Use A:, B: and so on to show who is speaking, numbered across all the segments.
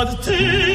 A: Positive.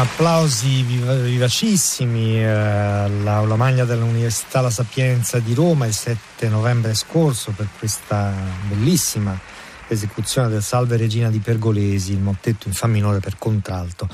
B: Applausi vivacissimi eh, all'Aula Magna dell'Università La Sapienza di Roma il 7 novembre scorso per questa bellissima esecuzione del Salve Regina di Pergolesi, il mottetto in Fa minore per contralto.